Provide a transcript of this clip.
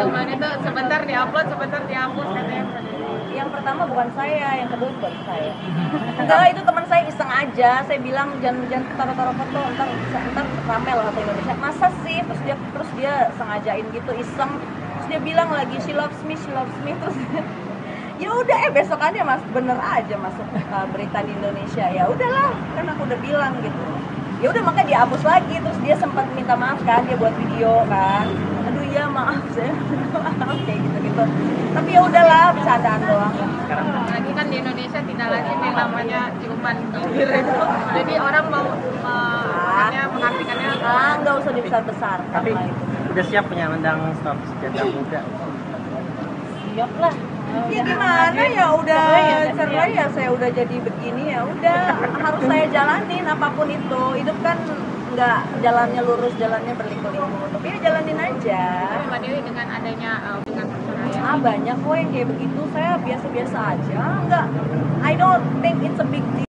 Jawabannya tuh sebentar diupload, sebentar dihapus katanya. Yang pertama bukan saya, yang kedua bukan saya. Enggak, itu teman saya iseng aja. Saya bilang jangan jangan taruh-taruh foto, ntar ntar rame loh satu Indonesia. Masa sih? Terus dia terus dia sengajain gitu iseng. Terus dia bilang lagi she loves me, she loves me terus ya udah eh besokannya mas bener aja masuk uh, berita di Indonesia. Ya udahlah kan aku udah bilang gitu. Ya udah makanya dihapus lagi. Terus dia sempat minta maaf kan dia buat video kan. Aduh ya maaf saya maaf kayak gitu gitu tapi ya udahlah bercandaan doang. Lagi kan di Indonesia tidak lazim yang namanya ciuman bibir itu. Jadi orang mau uh, makanya mengartikannya ah nggak usah dibesar besar Tapi udah siap menyandang stop sejajar muda. siap lah ya gimana ya udah cerai ya saya udah jadi begini ya udah harus saya jalanin apa pun itu. Hidup kan nggak jalannya lurus jalannya berliku-liku tapi ya jalanin aja. Mbak Dewi dengan adanya uh, dengan perceraian. Ah banyak kok yang kayak begitu saya biasa-biasa aja nggak I don't think it's a big deal